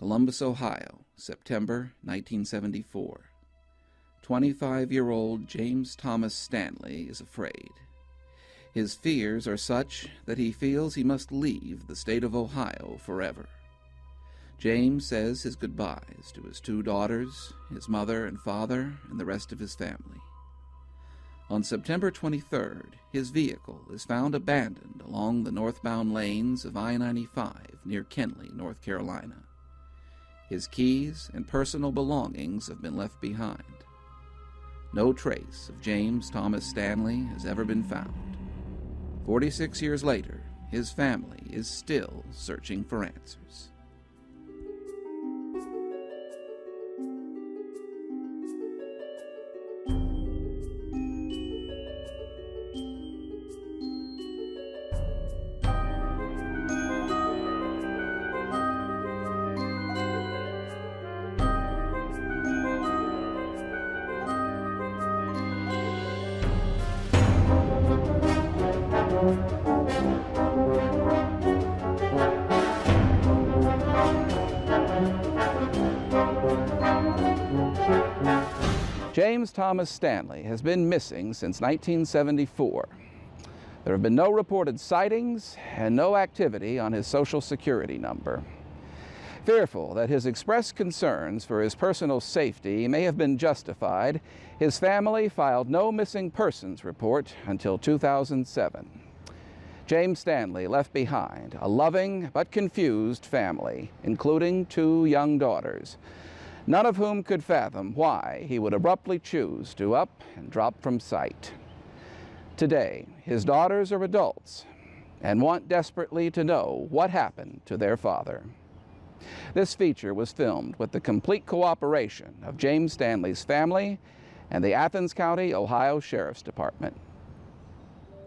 Columbus, Ohio, September 1974. 25 year old James Thomas Stanley is afraid. His fears are such that he feels he must leave the state of Ohio forever. James says his goodbyes to his two daughters, his mother and father, and the rest of his family. On September 23rd, his vehicle is found abandoned along the northbound lanes of I 95 near Kenly, North Carolina. His keys and personal belongings have been left behind. No trace of James Thomas Stanley has ever been found. Forty six years later, his family is still searching for answers. James Thomas Stanley has been missing since 1974. There have been no reported sightings and no activity on his Social Security number. Fearful that his expressed concerns for his personal safety may have been justified, his family filed no missing persons report until 2007. James Stanley left behind a loving but confused family, including two young daughters none of whom could fathom why he would abruptly choose to up and drop from sight. Today, his daughters are adults and want desperately to know what happened to their father. This feature was filmed with the complete cooperation of James Stanley's family and the Athens County, Ohio Sheriff's Department.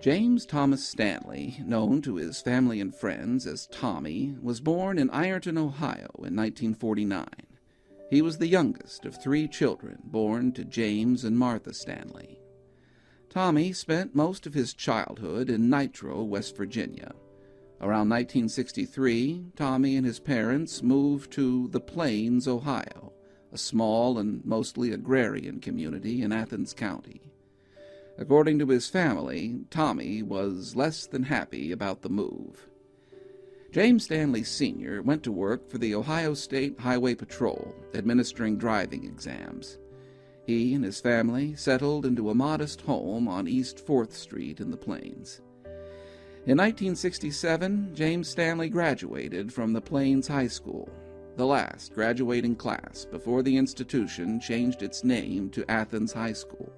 James Thomas Stanley, known to his family and friends as Tommy, was born in Ironton, Ohio in 1949. He was the youngest of three children born to James and Martha Stanley. Tommy spent most of his childhood in Nitro, West Virginia. Around 1963, Tommy and his parents moved to The Plains, Ohio, a small and mostly agrarian community in Athens County. According to his family, Tommy was less than happy about the move. James Stanley Sr. went to work for the Ohio State Highway Patrol, administering driving exams. He and his family settled into a modest home on East 4th Street in the Plains. In 1967, James Stanley graduated from the Plains High School, the last graduating class before the institution changed its name to Athens High School.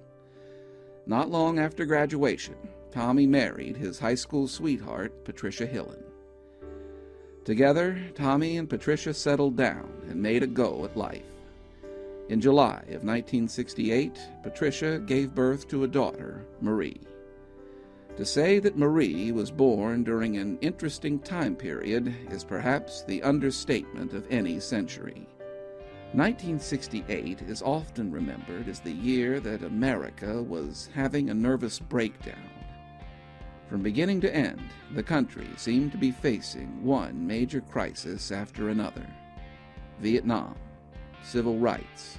Not long after graduation, Tommy married his high school sweetheart, Patricia Hillen. Together, Tommy and Patricia settled down and made a go at life. In July of 1968, Patricia gave birth to a daughter, Marie. To say that Marie was born during an interesting time period is perhaps the understatement of any century. 1968 is often remembered as the year that America was having a nervous breakdown from beginning to end, the country seemed to be facing one major crisis after another Vietnam, civil rights,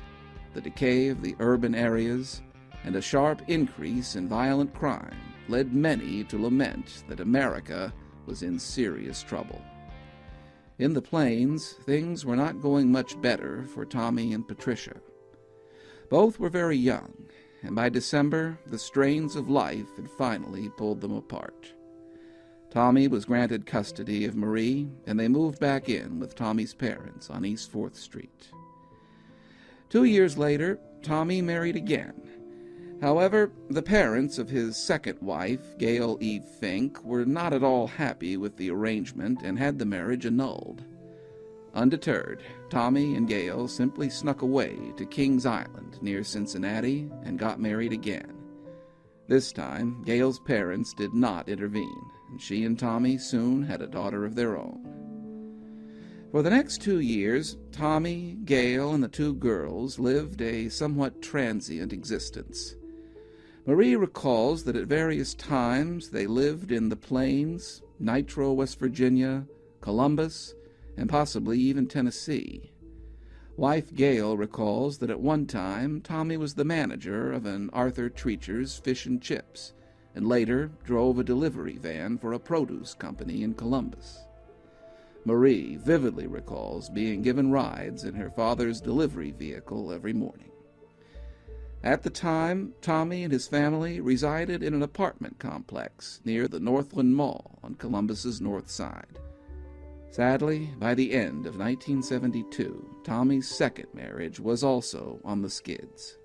the decay of the urban areas, and a sharp increase in violent crime led many to lament that America was in serious trouble. In the plains, things were not going much better for Tommy and Patricia. Both were very young and by December, the strains of life had finally pulled them apart. Tommy was granted custody of Marie, and they moved back in with Tommy's parents on East 4th Street. Two years later, Tommy married again. However, the parents of his second wife, Gail Eve Fink, were not at all happy with the arrangement and had the marriage annulled. Undeterred, Tommy and Gail simply snuck away to Kings Island near Cincinnati and got married again. This time, Gail's parents did not intervene, and she and Tommy soon had a daughter of their own. For the next two years, Tommy, Gail, and the two girls lived a somewhat transient existence. Marie recalls that at various times they lived in the Plains, Nitro, West Virginia, Columbus, and possibly even Tennessee. Wife Gail recalls that at one time Tommy was the manager of an Arthur Treacher's Fish and Chips, and later drove a delivery van for a produce company in Columbus. Marie vividly recalls being given rides in her father's delivery vehicle every morning. At the time, Tommy and his family resided in an apartment complex near the Northland Mall on Columbus's north side. Sadly, by the end of 1972, Tommy's second marriage was also on the skids.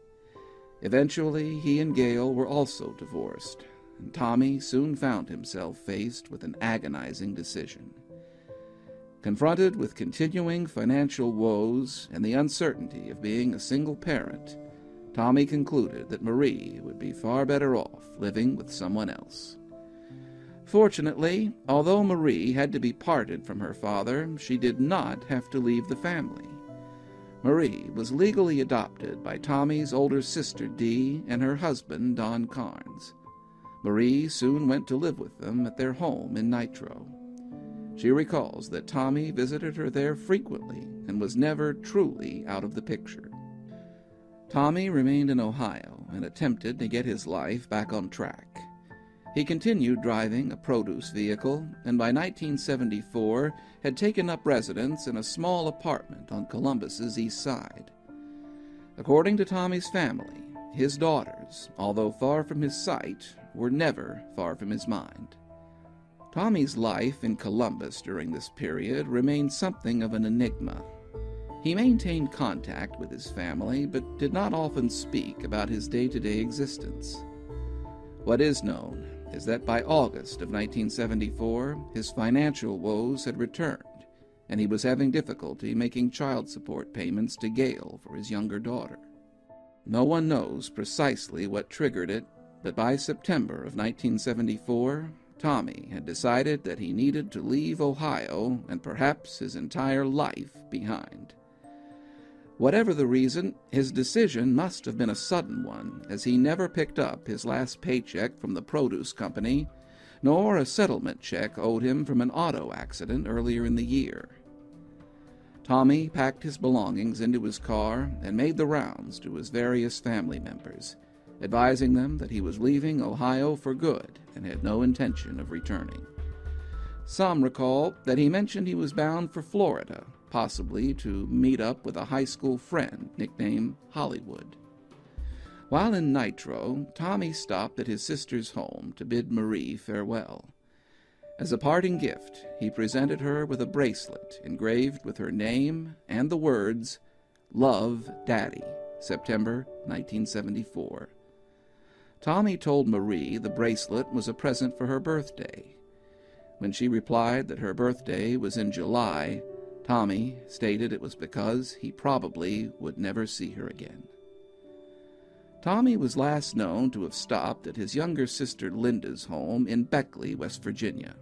Eventually, he and Gail were also divorced, and Tommy soon found himself faced with an agonizing decision. Confronted with continuing financial woes and the uncertainty of being a single parent, Tommy concluded that Marie would be far better off living with someone else. Fortunately, although Marie had to be parted from her father, she did not have to leave the family. Marie was legally adopted by Tommy's older sister Dee and her husband Don Carnes. Marie soon went to live with them at their home in Nitro. She recalls that Tommy visited her there frequently and was never truly out of the picture. Tommy remained in Ohio and attempted to get his life back on track. He continued driving a produce vehicle and by 1974 had taken up residence in a small apartment on Columbus's east side. According to Tommy's family, his daughters, although far from his sight, were never far from his mind. Tommy's life in Columbus during this period remained something of an enigma. He maintained contact with his family, but did not often speak about his day to day existence. What is known is that by August of 1974, his financial woes had returned, and he was having difficulty making child support payments to Gail for his younger daughter. No one knows precisely what triggered it, but by September of 1974, Tommy had decided that he needed to leave Ohio and perhaps his entire life behind. Whatever the reason, his decision must have been a sudden one, as he never picked up his last paycheck from the produce company, nor a settlement check owed him from an auto accident earlier in the year. Tommy packed his belongings into his car and made the rounds to his various family members, advising them that he was leaving Ohio for good and had no intention of returning. Some recall that he mentioned he was bound for Florida possibly to meet up with a high school friend nicknamed Hollywood. While in Nitro, Tommy stopped at his sister's home to bid Marie farewell. As a parting gift, he presented her with a bracelet engraved with her name and the words, Love, Daddy, September 1974. Tommy told Marie the bracelet was a present for her birthday. When she replied that her birthday was in July, Tommy stated it was because he probably would never see her again. Tommy was last known to have stopped at his younger sister Linda's home in Beckley, West Virginia.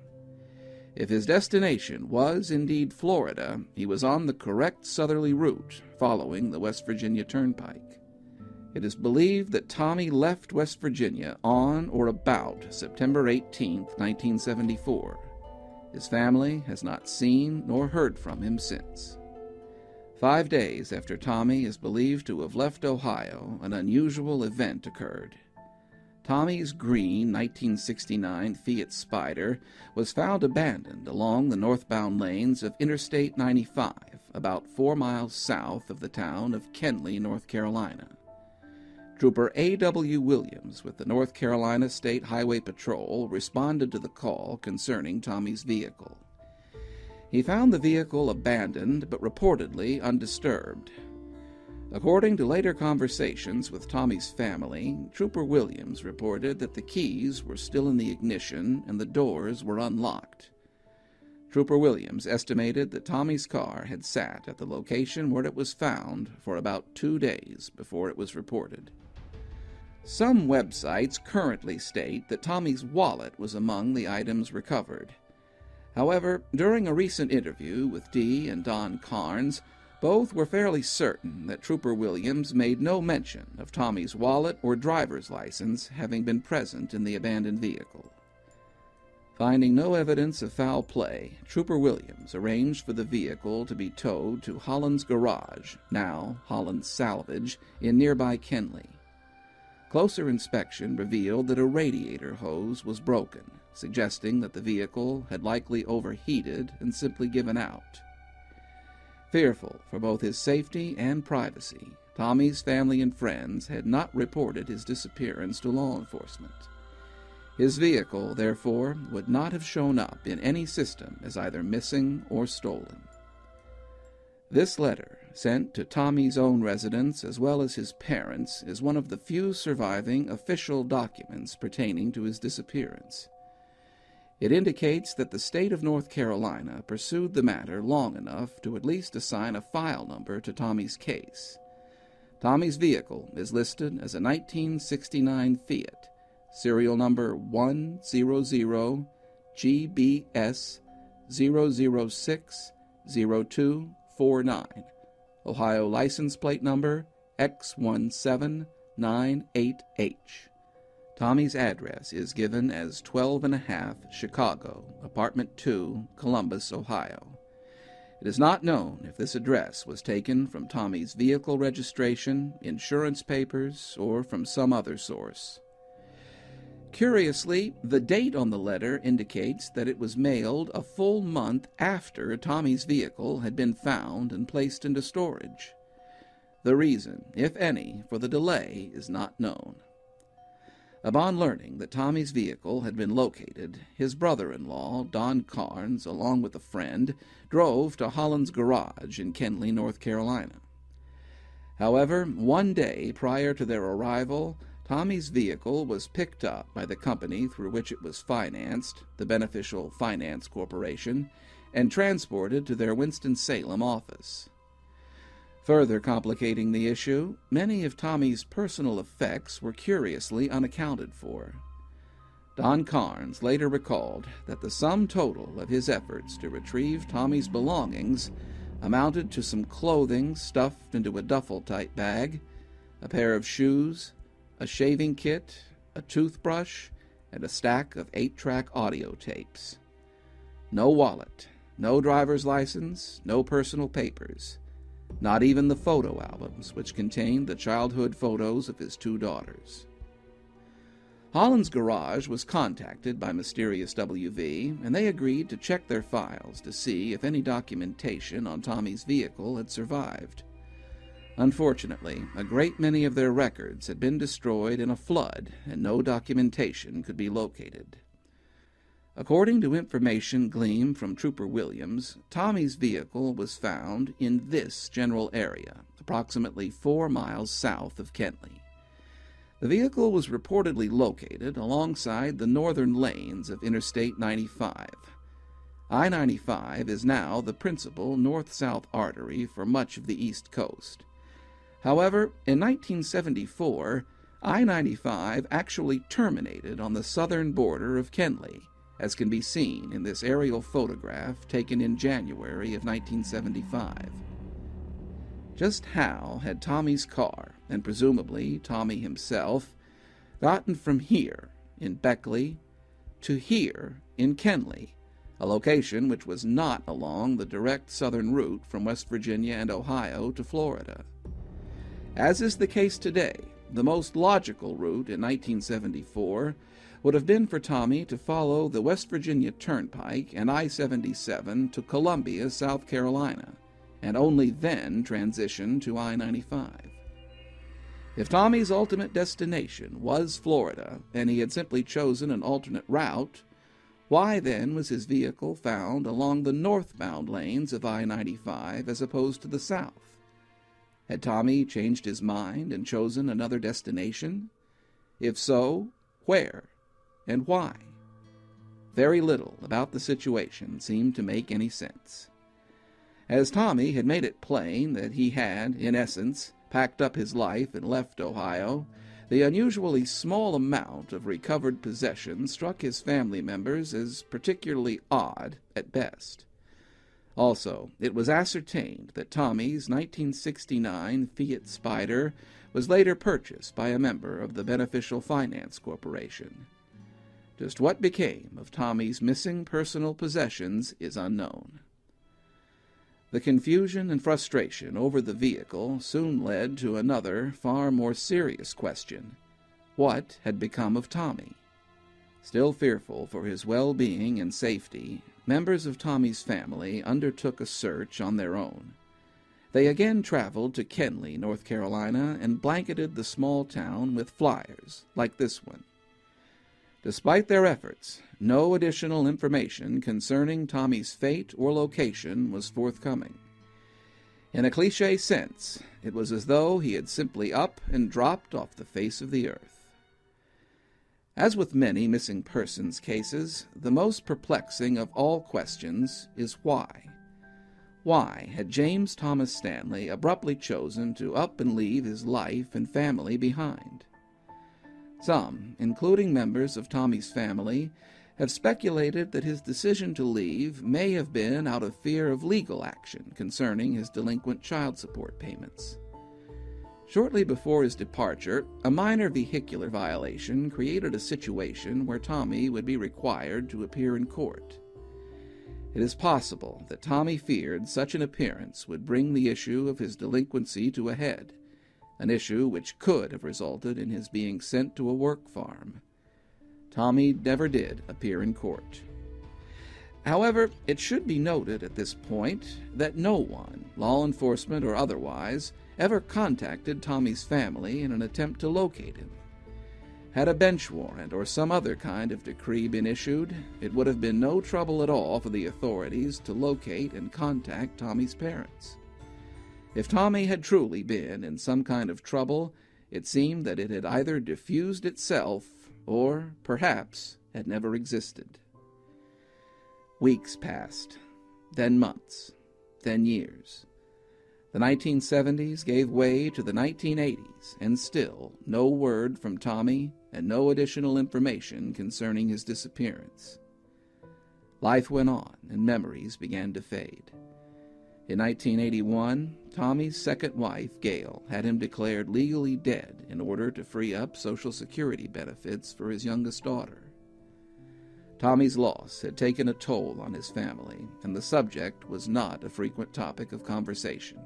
If his destination was indeed Florida, he was on the correct southerly route, following the West Virginia Turnpike. It is believed that Tommy left West Virginia on or about September 18, 1974 his family has not seen nor heard from him since. Five days after Tommy is believed to have left Ohio, an unusual event occurred. Tommy's green 1969 Fiat Spider was found abandoned along the northbound lanes of Interstate 95, about four miles south of the town of Kenly, North Carolina. Trooper A.W. Williams with the North Carolina State Highway Patrol responded to the call concerning Tommy's vehicle. He found the vehicle abandoned but reportedly undisturbed. According to later conversations with Tommy's family, Trooper Williams reported that the keys were still in the ignition and the doors were unlocked. Trooper Williams estimated that Tommy's car had sat at the location where it was found for about two days before it was reported. Some websites currently state that Tommy's wallet was among the items recovered. However, during a recent interview with Dee and Don Carnes, both were fairly certain that Trooper Williams made no mention of Tommy's wallet or driver's license having been present in the abandoned vehicle. Finding no evidence of foul play, Trooper Williams arranged for the vehicle to be towed to Holland's Garage, now Holland's Salvage, in nearby Kenly. Closer inspection revealed that a radiator hose was broken, suggesting that the vehicle had likely overheated and simply given out. Fearful for both his safety and privacy, Tommy's family and friends had not reported his disappearance to law enforcement. His vehicle, therefore, would not have shown up in any system as either missing or stolen. This letter, sent to Tommy's own residence as well as his parents, is one of the few surviving official documents pertaining to his disappearance. It indicates that the state of North Carolina pursued the matter long enough to at least assign a file number to Tommy's case. Tommy's vehicle is listed as a 1969 Fiat serial number 100 GBS 0060249, Ohio license plate number X1798H. Tommy's address is given as 12 and a half Chicago, apartment 2, Columbus, Ohio. It is not known if this address was taken from Tommy's vehicle registration, insurance papers, or from some other source. Curiously, the date on the letter indicates that it was mailed a full month after Tommy's vehicle had been found and placed into storage. The reason, if any, for the delay is not known. Upon learning that Tommy's vehicle had been located, his brother in law, Don Carnes, along with a friend, drove to Holland's garage in Kenly, North Carolina. However, one day prior to their arrival, Tommy's vehicle was picked up by the company through which it was financed, the Beneficial Finance Corporation, and transported to their Winston-Salem office. Further complicating the issue, many of Tommy's personal effects were curiously unaccounted for. Don Carnes later recalled that the sum total of his efforts to retrieve Tommy's belongings amounted to some clothing stuffed into a duffel type bag, a pair of shoes, a shaving kit, a toothbrush, and a stack of eight track audio tapes. No wallet, no driver's license, no personal papers, not even the photo albums which contained the childhood photos of his two daughters. Holland's Garage was contacted by Mysterious WV, and they agreed to check their files to see if any documentation on Tommy's vehicle had survived. Unfortunately, a great many of their records had been destroyed in a flood, and no documentation could be located. According to information gleaned from Trooper Williams, Tommy's vehicle was found in this general area, approximately four miles south of Kenly. The vehicle was reportedly located alongside the northern lanes of Interstate 95. I 95 is now the principal north south artery for much of the East Coast. However, in 1974, I 95 actually terminated on the southern border of Kenly, as can be seen in this aerial photograph taken in January of 1975. Just how had Tommy's car, and presumably Tommy himself, gotten from here in Beckley to here in Kenly, a location which was not along the direct southern route from West Virginia and Ohio to Florida? As is the case today, the most logical route in 1974 would have been for Tommy to follow the West Virginia Turnpike and I 77 to Columbia, South Carolina, and only then transition to I 95. If Tommy's ultimate destination was Florida, and he had simply chosen an alternate route, why then was his vehicle found along the northbound lanes of I 95 as opposed to the south? Had Tommy changed his mind and chosen another destination? If so, where and why? Very little about the situation seemed to make any sense. As Tommy had made it plain that he had, in essence, packed up his life and left Ohio, the unusually small amount of recovered possessions struck his family members as particularly odd at best. Also, it was ascertained that Tommy's 1969 Fiat Spider was later purchased by a member of the Beneficial Finance Corporation. Just what became of Tommy's missing personal possessions is unknown. The confusion and frustration over the vehicle soon led to another, far more serious question. What had become of Tommy? Still fearful for his well being and safety, members of Tommy's family undertook a search on their own. They again traveled to Kenly, North Carolina, and blanketed the small town with flyers like this one. Despite their efforts, no additional information concerning Tommy's fate or location was forthcoming. In a cliche sense, it was as though he had simply up and dropped off the face of the earth. As with many missing persons cases, the most perplexing of all questions is why. Why had James Thomas Stanley abruptly chosen to up and leave his life and family behind? Some, including members of Tommy's family, have speculated that his decision to leave may have been out of fear of legal action concerning his delinquent child support payments. Shortly before his departure, a minor vehicular violation created a situation where Tommy would be required to appear in court. It is possible that Tommy feared such an appearance would bring the issue of his delinquency to a head, an issue which could have resulted in his being sent to a work farm. Tommy never did appear in court. However, it should be noted at this point that no one, law enforcement or otherwise, ever contacted Tommy's family in an attempt to locate him. Had a bench warrant or some other kind of decree been issued, it would have been no trouble at all for the authorities to locate and contact Tommy's parents. If Tommy had truly been in some kind of trouble, it seemed that it had either diffused itself or, perhaps, had never existed. Weeks passed, then months, then years. The 1970s gave way to the 1980s, and still no word from Tommy and no additional information concerning his disappearance. Life went on, and memories began to fade. In 1981, Tommy's second wife, Gail, had him declared legally dead in order to free up Social Security benefits for his youngest daughter. Tommy's loss had taken a toll on his family, and the subject was not a frequent topic of conversation.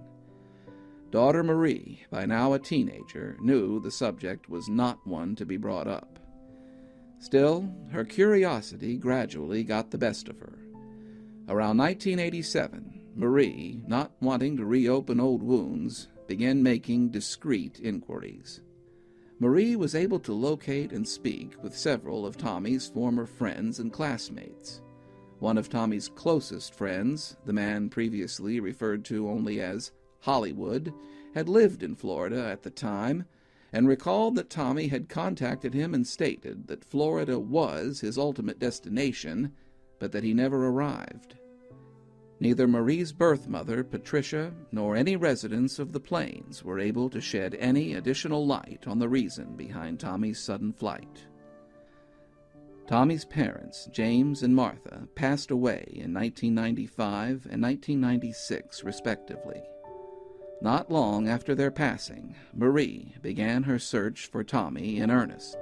Daughter Marie, by now a teenager, knew the subject was not one to be brought up. Still, her curiosity gradually got the best of her. Around 1987, Marie, not wanting to reopen old wounds, began making discreet inquiries. Marie was able to locate and speak with several of Tommy's former friends and classmates. One of Tommy's closest friends, the man previously referred to only as Hollywood, had lived in Florida at the time and recalled that Tommy had contacted him and stated that Florida was his ultimate destination, but that he never arrived. Neither Marie's birth mother, Patricia, nor any residents of the plains were able to shed any additional light on the reason behind Tommy's sudden flight. Tommy's parents, James and Martha, passed away in 1995 and 1996, respectively. Not long after their passing, Marie began her search for Tommy in earnest,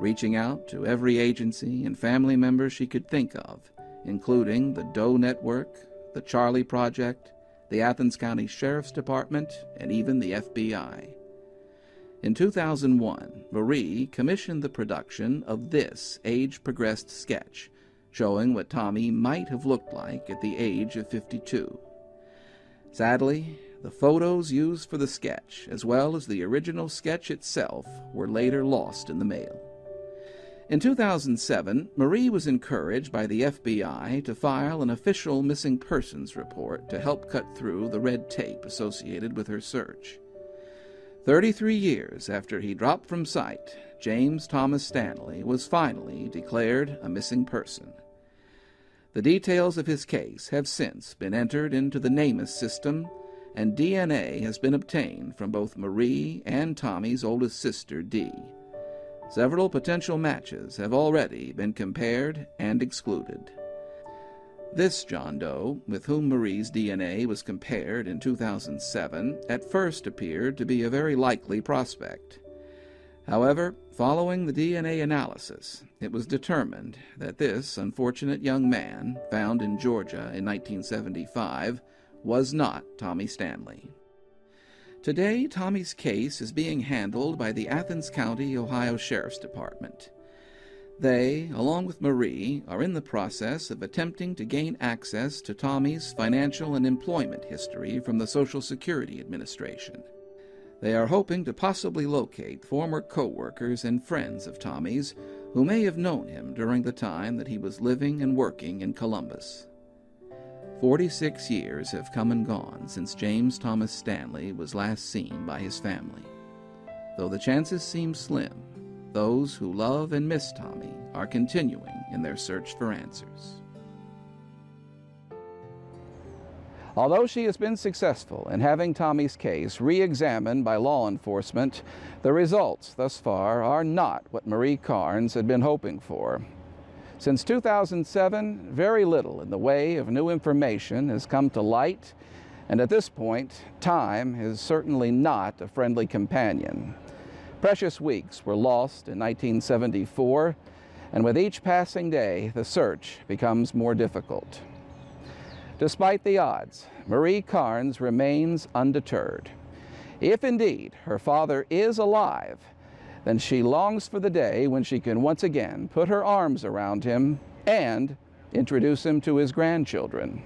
reaching out to every agency and family member she could think of, including the Doe Network, the Charlie Project, the Athens County Sheriff's Department, and even the FBI. In 2001, Marie commissioned the production of this age progressed sketch, showing what Tommy might have looked like at the age of 52. Sadly, the photos used for the sketch, as well as the original sketch itself, were later lost in the mail. In 2007, Marie was encouraged by the FBI to file an official missing persons report to help cut through the red tape associated with her search. 33 years after he dropped from sight, James Thomas Stanley was finally declared a missing person. The details of his case have since been entered into the NamUs system and DNA has been obtained from both Marie and Tommy's oldest sister, Dee. Several potential matches have already been compared and excluded. This John Doe, with whom Marie's DNA was compared in 2007, at first appeared to be a very likely prospect. However, following the DNA analysis, it was determined that this unfortunate young man, found in Georgia in 1975, was not Tommy Stanley. Today, Tommy's case is being handled by the Athens County, Ohio Sheriff's Department. They, along with Marie, are in the process of attempting to gain access to Tommy's financial and employment history from the Social Security Administration. They are hoping to possibly locate former co workers and friends of Tommy's who may have known him during the time that he was living and working in Columbus. Forty six years have come and gone since James Thomas Stanley was last seen by his family. Though the chances seem slim, those who love and miss Tommy are continuing in their search for answers. Although she has been successful in having Tommy's case re examined by law enforcement, the results thus far are not what Marie Carnes had been hoping for. Since 2007, very little in the way of new information has come to light, and at this point, time is certainly not a friendly companion. Precious weeks were lost in 1974, and with each passing day, the search becomes more difficult. Despite the odds, Marie Carnes remains undeterred. If indeed her father is alive, then she longs for the day when she can once again put her arms around him and introduce him to his grandchildren.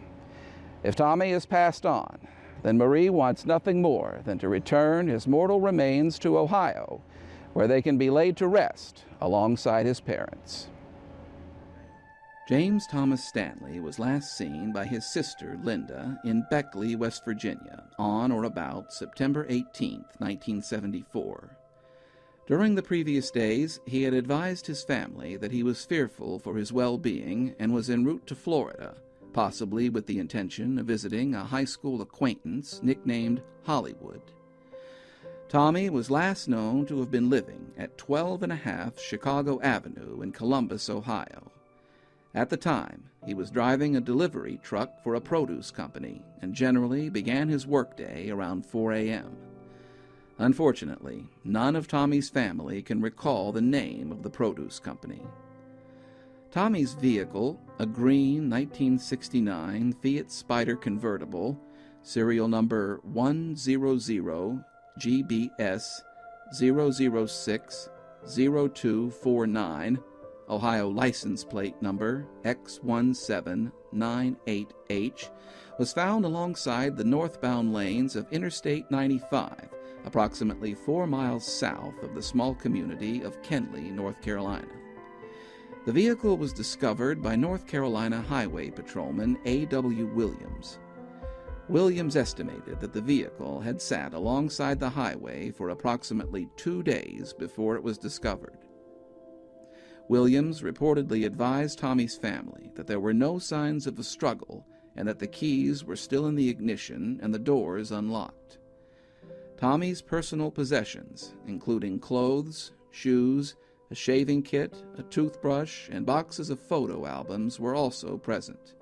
If Tommy is passed on, then Marie wants nothing more than to return his mortal remains to Ohio, where they can be laid to rest alongside his parents. James Thomas Stanley was last seen by his sister Linda in Beckley, West Virginia, on or about September 18, 1974. During the previous days, he had advised his family that he was fearful for his well being and was en route to Florida, possibly with the intention of visiting a high school acquaintance nicknamed Hollywood. Tommy was last known to have been living at 12 and a half Chicago Avenue in Columbus, Ohio. At the time, he was driving a delivery truck for a produce company and generally began his workday around 4 a.m. Unfortunately, none of Tommy's family can recall the name of the produce company. Tommy's vehicle, a green 1969 Fiat Spider convertible, serial number 100 GBS 006 0249, Ohio license plate number X1798H, was found alongside the northbound lanes of Interstate 95, approximately four miles south of the small community of Kenly, North Carolina. The vehicle was discovered by North Carolina Highway Patrolman A.W. Williams. Williams estimated that the vehicle had sat alongside the highway for approximately two days before it was discovered. Williams reportedly advised Tommy's family that there were no signs of a struggle and that the keys were still in the ignition and the doors unlocked. Tommy's personal possessions, including clothes, shoes, a shaving kit, a toothbrush, and boxes of photo albums, were also present.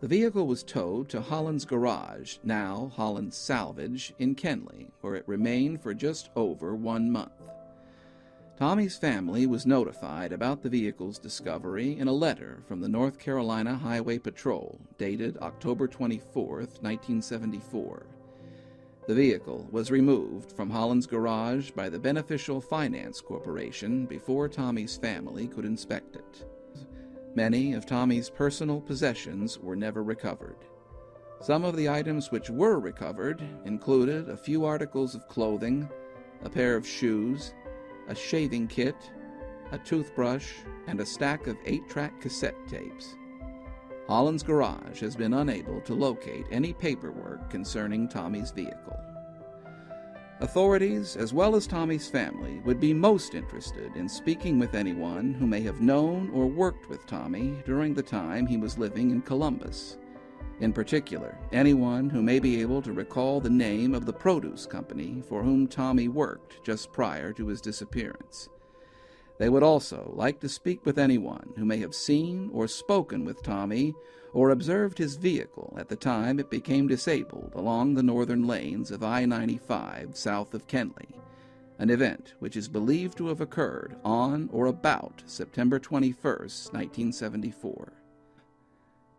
The vehicle was towed to Holland's Garage, now Holland's Salvage, in Kenly, where it remained for just over one month. Tommy's family was notified about the vehicle's discovery in a letter from the North Carolina Highway Patrol dated October 24, 1974. The vehicle was removed from Holland's garage by the Beneficial Finance Corporation before Tommy's family could inspect it. Many of Tommy's personal possessions were never recovered. Some of the items which were recovered included a few articles of clothing, a pair of shoes, a shaving kit, a toothbrush, and a stack of eight track cassette tapes. Holland's Garage has been unable to locate any paperwork concerning Tommy's vehicle. Authorities, as well as Tommy's family, would be most interested in speaking with anyone who may have known or worked with Tommy during the time he was living in Columbus. In particular, anyone who may be able to recall the name of the produce company for whom Tommy worked just prior to his disappearance. They would also like to speak with anyone who may have seen or spoken with Tommy or observed his vehicle at the time it became disabled along the northern lanes of I 95 south of Kenly, an event which is believed to have occurred on or about September 21, 1974.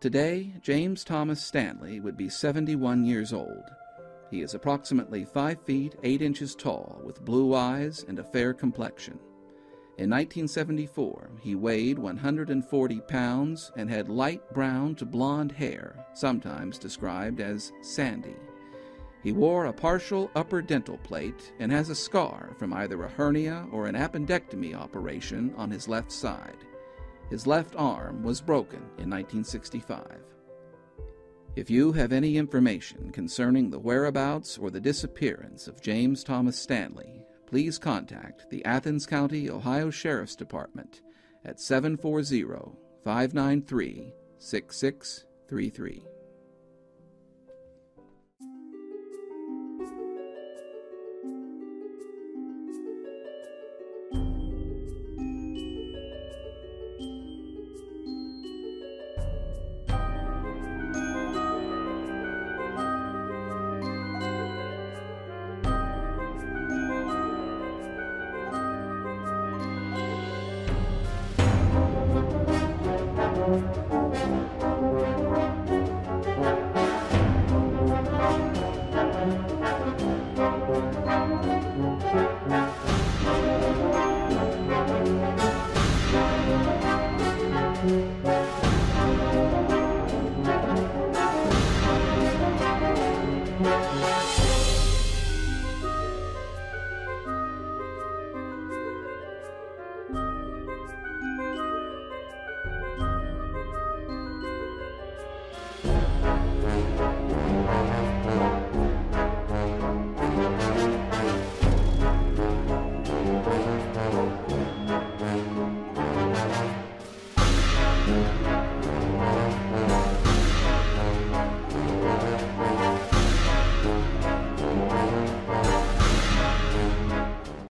Today, James Thomas Stanley would be 71 years old. He is approximately 5 feet 8 inches tall, with blue eyes and a fair complexion. In 1974, he weighed 140 pounds and had light brown to blond hair, sometimes described as sandy. He wore a partial upper dental plate and has a scar from either a hernia or an appendectomy operation on his left side. His left arm was broken in 1965. If you have any information concerning the whereabouts or the disappearance of James Thomas Stanley, please contact the Athens County, Ohio Sheriff's Department at 740 593 6633.